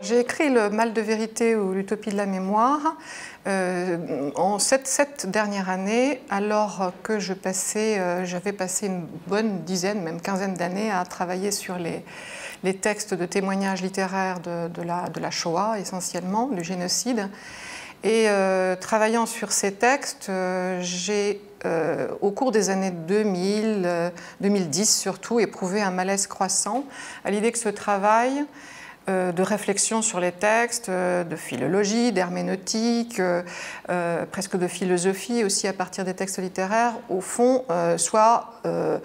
J'ai écrit Le mal de vérité ou l'utopie de la mémoire euh, en cette, dernière année, alors que euh, j'avais passé une bonne dizaine, même quinzaine d'années à travailler sur les, textes de témoignages littéraires de, la, Shoah essentiellement, du génocide. Et euh, travaillant sur ces textes, j'ai, au cours des années 2000, 2010 surtout, éprouvé un malaise croissant à l'idée que ce travail de réflexion sur les textes, de philologie, d'herméneutique, presque de philosophie aussi à partir des textes littéraires, au fond, soit euh,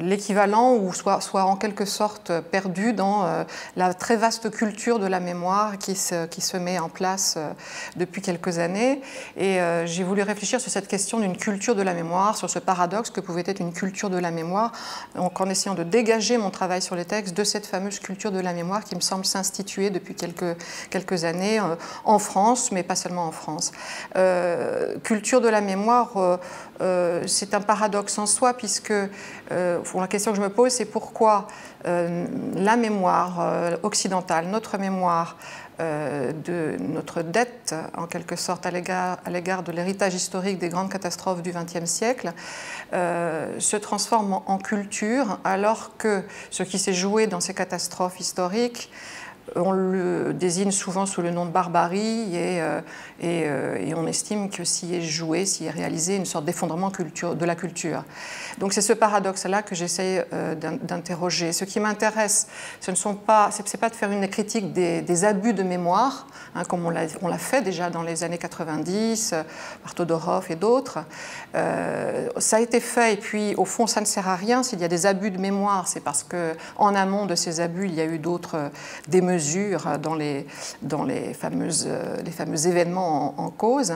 l'équivalent ou soit, soit, en quelque sorte perdu dans euh, la très vaste culture de la mémoire qui se, qui se met en place euh, depuis quelques années. Et j'ai voulu réfléchir sur cette question d'une culture de la mémoire, sur ce paradoxe que pouvait être une culture de la mémoire, donc en essayant de dégager mon travail sur les textes de cette fameuse culture de la mémoire qui me semble s'instituer depuis quelques, quelques années en France, mais pas seulement en France. culture de la mémoire, c'est un paradoxe en soi, puisque euh, la question que je me pose, c'est pourquoi euh, la mémoire euh, occidentale, notre mémoire, de notre dette, en quelque sorte, à l'égard de l'héritage historique des grandes catastrophes du XXe siècle, se transforme en culture, alors que ce qui s'est joué dans ces catastrophes historiques on le désigne souvent sous le nom de barbarie et, euh, euh, et, on estime que s'y est joué, s'y est réalisé une sorte d'effondrement de la culture. Donc c'est ce paradoxe-là que j'essaie euh, d'interroger. Ce qui m'intéresse, ce ne sont pas, c'est pas de faire une critique des, abus de mémoire, hein, comme on l'a fait déjà dans les années 90, par Todorov et d'autres. ça a été fait et puis au fond ça ne sert à rien s'il y a des abus de mémoire, c'est parce que en amont de ces abus il y a eu d'autres des mesures dans les, dans les, fameux événements en, cause.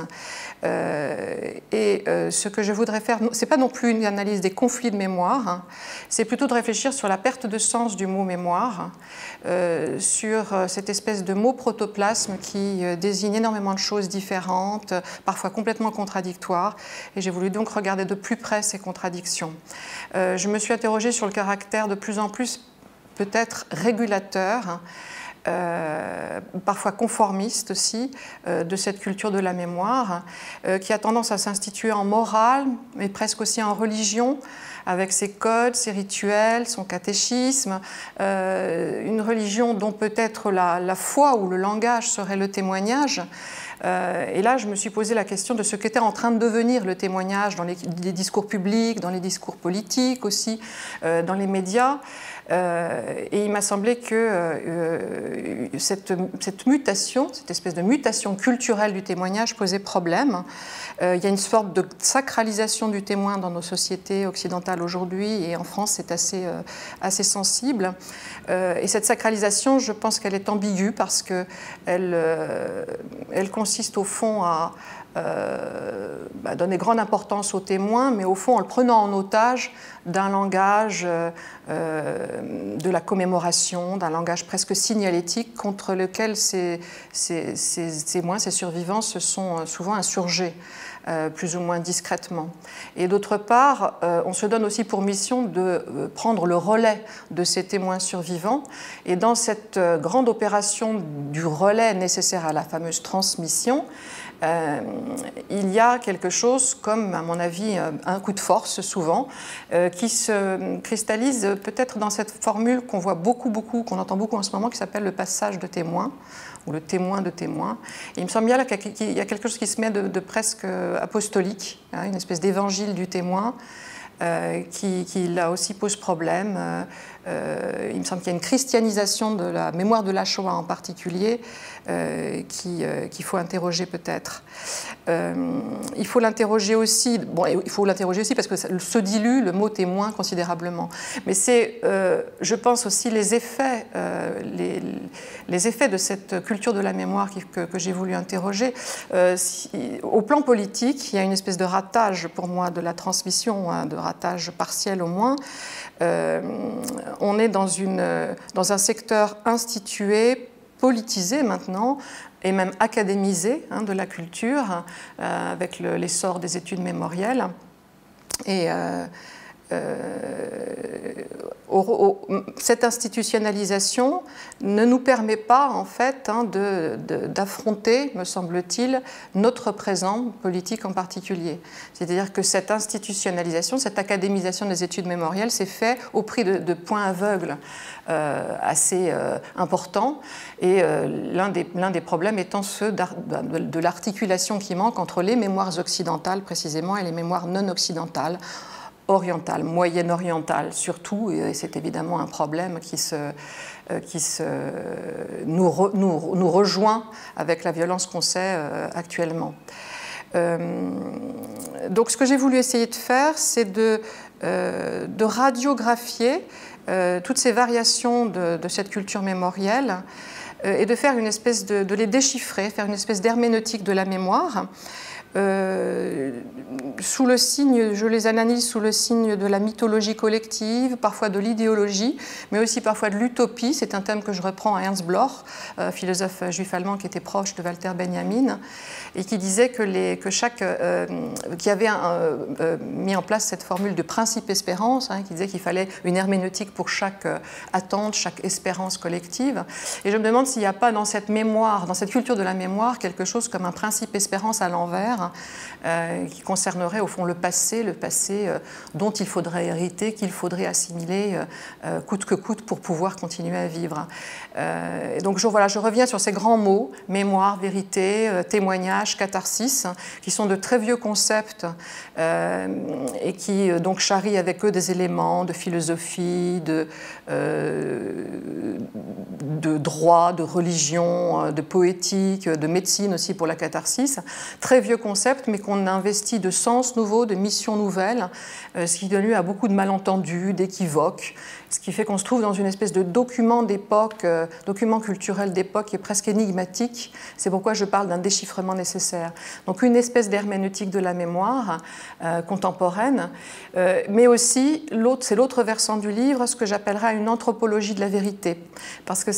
Euh, et euh, ce que je voudrais faire, ce n'est pas non plus une analyse des conflits de mémoire, hein. c'est plutôt de réfléchir sur la perte de sens du mot mémoire, euh, sur cette espèce de mot protoplasme qui désigne énormément de choses différentes, parfois complètement contradictoires. Et j'ai voulu donc regarder de plus près ces contradictions. je me suis interrogée sur le caractère de plus en plus peut-être régulateur hein, euh, parfois conformiste aussi, euh, de cette culture de la mémoire, euh, qui a tendance à s'instituer en morale, mais presque aussi en religion, avec ses codes, ses rituels, son catéchisme, une religion dont peut-être la, foi ou le langage serait le témoignage. Et là, je me suis posé la question de ce qu'était en train de devenir le témoignage dans les, discours publics, dans les discours politiques aussi, dans les médias. Euh, et il m'a semblé que euh, cette, mutation, cette espèce de mutation culturelle du témoignage posait problème. Euh, il y a une sorte de sacralisation du témoin dans nos sociétés occidentales aujourd'hui, et en France c'est assez, assez sensible. et cette sacralisation, je pense qu'elle est ambiguë parce qu'elle elle consiste au fond à euh, bah, donner grande importance aux témoins, mais au fond en le prenant en otage d'un langage euh, euh, de la commémoration, d'un langage presque signalétique contre lequel ces, ces, ces, témoins, ces survivants se sont souvent insurgés. plus ou moins discrètement. Et d'autre part, on se donne aussi pour mission de prendre le relais de ces témoins survivants. Et dans cette grande opération du relais nécessaire à la fameuse transmission, euh, il y a quelque chose comme, à mon avis, euh, un coup de force souvent, euh, qui se cristallise peut-être dans cette formule qu'on voit beaucoup, beaucoup, qu'on entend beaucoup en ce moment, qui s'appelle le passage de témoin ou le témoin de témoin. il me semble bien qu'il y a quelque chose qui se met de, presque apostolique, hein, une espèce d'évangile du témoin. qui, qui, là aussi pose problème. Il me semble qu'il y a une christianisation de la mémoire de la Shoah en particulier, euh, euh, qu'il faut interroger peut-être. Euh, il faut l'interroger aussi, bon, il faut l'interroger aussi parce que ça se dilue le mot témoin considérablement. Mais c'est, je pense aussi, les effets, les, les, effets de cette culture de la mémoire que, que j'ai voulu interroger. au plan politique, il y a une espèce de ratage pour moi de la transmission, hein, de ratage partiel au moins. On est dans, une, dans un secteur institué politisé maintenant et même académisé hein, de la culture euh, avec l'essor des études mémorielles. Euh, euh, cette institutionnalisation ne nous permet pas, en fait, hein, d'affronter, me semble-t-il, notre présent politique en particulier. C'est-à-dire que cette institutionnalisation, cette académisation des études mémorielles s'est faite au prix de, points aveugles euh, assez euh, importants. Et euh, l'un des, des, problèmes étant ceux de l'articulation qui manque entre les mémoires occidentales, précisément, et les mémoires non occidentales orientale, moyenne-orientale surtout, et c'est évidemment un problème qui, se, euh, qui se, nous, nous, rejoint avec la violence qu'on sait euh, actuellement. Euh, donc ce que j'ai voulu essayer de faire, c'est de, de, radiographier toutes ces variations de, de cette culture mémorielle et de faire une espèce de, de les déchiffrer, faire une espèce d'herméneutique de la mémoire. Euh, sous le signe, je les analyse sous le signe de la mythologie collective, parfois de l'idéologie, mais aussi parfois de l'utopie. C'est un thème que je reprends à Ernst Bloch, euh, philosophe juif allemand qui était proche de Walter Benjamin, et qui disait que, chaque, euh, qui avait mis en place cette formule de principe espérance, hein, qui disait qu'il fallait une herméneutique pour chaque attente, chaque espérance collective. Et je me demande s'il n'y a pas dans cette mémoire, dans cette culture de la mémoire, quelque chose comme un principe espérance à l'envers euh, qui concernerait au fond le passé, le passé euh, dont il faudrait hériter, qu'il faudrait assimiler euh, coûte que coûte pour pouvoir continuer à vivre. donc je, reviens sur ces grands mots, mémoire, vérité, témoignage, catharsis, qui sont de très vieux concepts et qui donc charrient avec eux des éléments de philosophie, de droit, de religion, de poétique, de médecine aussi pour la catharsis. Très vieux concepts mais qu'on investit de sens nouveaux, de missions nouvelles, euh, ce qui donne lieu à beaucoup de malentendus, d'équivoques, ce qui fait qu'on se trouve dans une espèce de document d'époque, euh, document culturel d'époque qui est presque énigmatique. C'est pourquoi je parle d'un déchiffrement nécessaire. Donc une espèce d'herméneutique de la mémoire euh, contemporaine, mais aussi, c'est l'autre versant du livre, ce que j'appellerais une anthropologie de la vérité. Parce que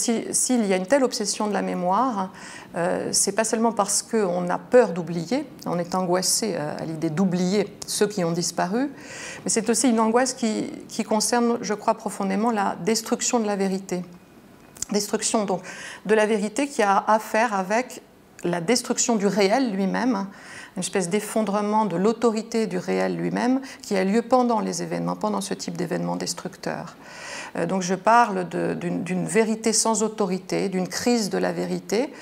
s'il y a une telle obsession de la mémoire, euh, c'est pas seulement parce qu'on a peur d'oublier, on est angoissé euh, à l'idée d'oublier ceux qui ont disparu, mais c'est aussi une angoisse qui, concerne, je crois profondément, la destruction de la vérité. Destruction donc de la vérité qui a affaire avec la destruction du réel lui-même, une espèce d'effondrement de l'autorité du réel lui-même qui a lieu pendant les événements, pendant ce type d'événements destructeurs. Euh, donc je parle d'une vérité sans autorité, d'une crise de la vérité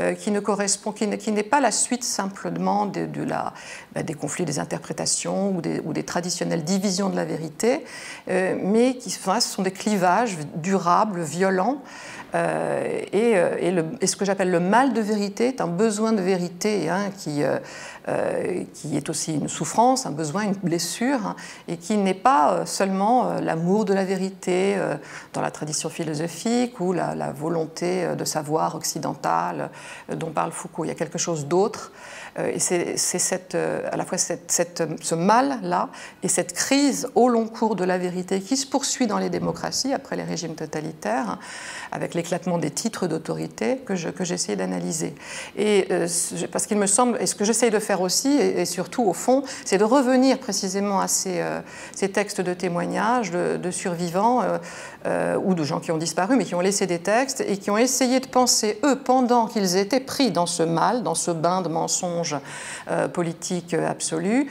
euh, qui ne correspond, qui n'est pas la suite simplement de, la, bah, des conflits des interprétations ou des, traditionnelles divisions de la vérité, euh, mais qui ce sont des clivages durables, violents. Et, et, ce que j'appelle le mal de vérité est un besoin de vérité hein, qui, euh, qui est aussi une souffrance, un besoin, une blessure, hein, et qui n'est pas euh, seulement euh, l'amour de la vérité dans la tradition philosophique ou la, volonté de savoir occidentale dont parle Foucault. Il y a quelque chose d'autre. Et c'est à la fois cette, ce mal-là et cette crise au long cours de la vérité qui se poursuit dans les démocraties après les régimes totalitaires, avec l'éclatement des titres d'autorité que j'essaie d'analyser. Et parce qu'il me semble, et ce que j'essaie de faire aussi, et, surtout au fond, c'est de revenir précisément à ces, euh, textes de témoignages de, survivants euh, euh, ou de gens qui ont disparu, mais qui ont laissé des textes et qui ont essayé de penser, eux, pendant qu'ils étaient pris dans ce mal, dans ce bain de mensonges politiques absolus,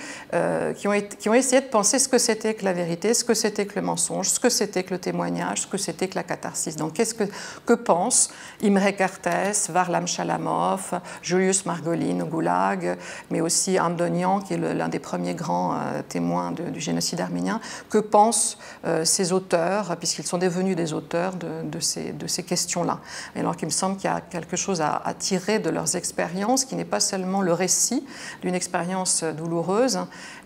qui, ont, qui ont essayé de penser ce que c'était que la vérité, ce que c'était que le mensonge, ce que c'était que le témoignage, ce que c'était que la catharsis. Donc, qu'est-ce que, que pensent Imre Kertész, Varlam Shalamov, Julius Margolin au Goulag, mais aussi Andonian, qui est l'un des premiers grands euh, témoins du génocide arménien. Que pensent euh, ces auteurs, puisqu'ils sont devenus des auteurs de, ces, questions-là? Alors qu'il me semble qu'il y a quelque chose à, tirer de leurs expériences, qui n'est pas seulement le récit d'une expérience douloureuse,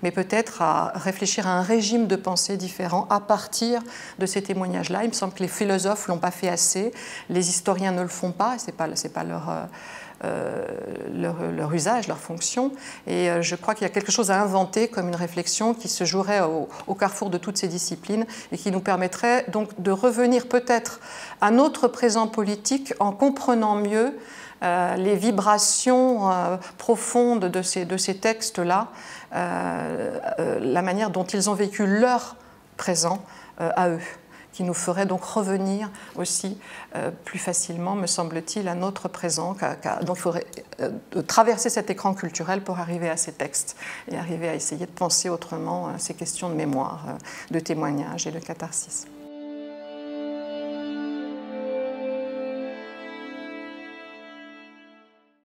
mais peut-être à réfléchir à un régime de pensée différent à partir de ces témoignages-là. Il me semble que les philosophes ne l'ont pas fait assez, les historiens ne le font pas, ce n'est pas, pas leur... Euh, euh, leur, usage, leur fonction. Et euh, je crois qu'il y a quelque chose à inventer comme une réflexion qui se jouerait au, carrefour de toutes ces disciplines et qui nous permettrait donc de revenir peut-être à notre présent politique en comprenant mieux euh, les vibrations profondes de ces, de ces textes-là, la manière dont ils ont vécu leur présent à eux qui nous ferait donc revenir aussi plus facilement, me semble-t-il, à notre présent. donc il faudrait traverser cet écran culturel pour arriver à ces textes et arriver à essayer de penser autrement ces questions de mémoire, de témoignage et de catharsis.